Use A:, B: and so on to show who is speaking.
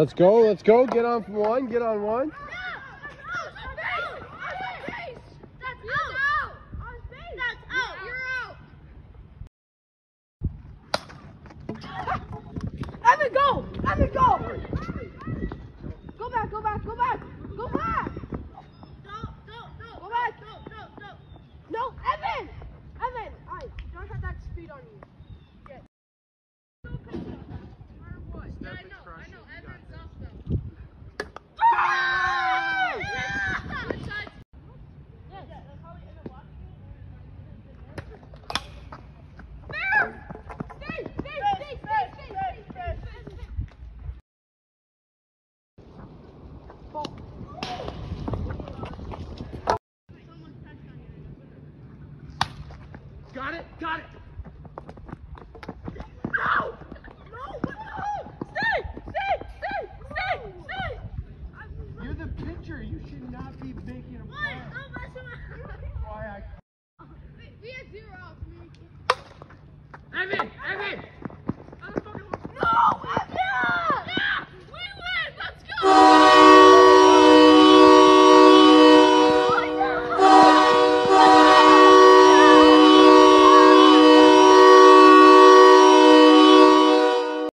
A: Let's go, let's go. Get on one, get on one.
B: Evan, go! Evan, go! Go back, go back, go back! Go back!
C: Got it? Got it.